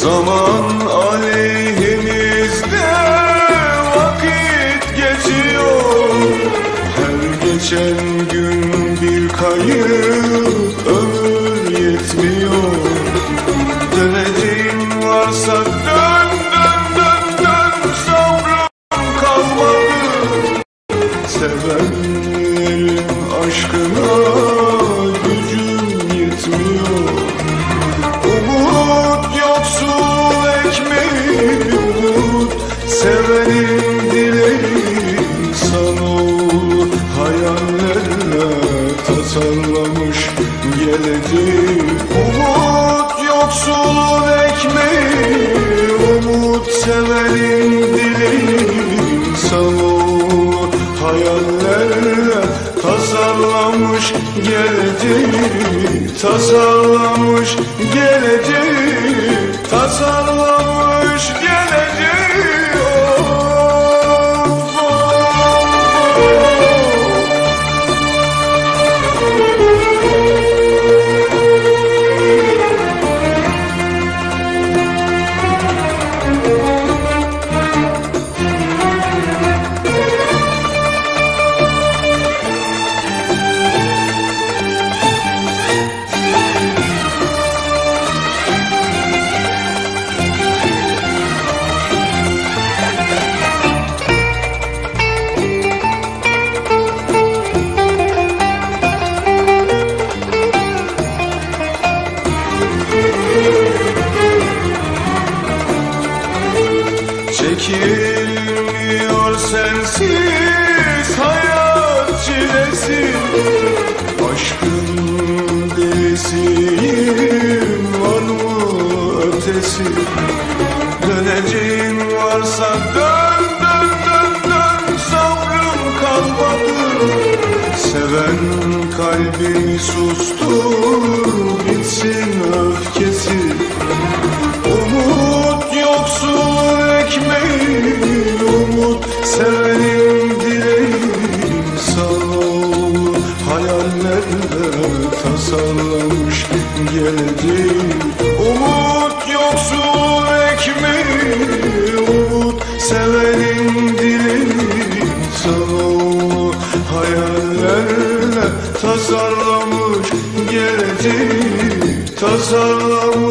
Zaman aleyhimizde vakit geçiyor. Her geçen gün bir kayıp ömür yetmiyor. Döneceğin varsa dön dön dön dön sabrım kalmadı. Sevenlerin aşkına tasarlamış geleceği. Umut yoksul ekmeği umut Sevenin dileği insanoğlu Hayallerle tasarlamış geleceği. Tasarlamış geleceği Tasarlamış Çekilmiyor sensiz hayat çilesi. Aşkın delisiyim var mı ötesi? Döneceğin varsa dön dön dön dön Sabrım kalmadı. Seven kalbimi sustur sevenin dileği insanoğlu hayallerle tasarlamış geleceği Umut yoksul ekmeği umut sevenin dileği insanoğlu hayallerle tasarlamış geleceği tasarlamış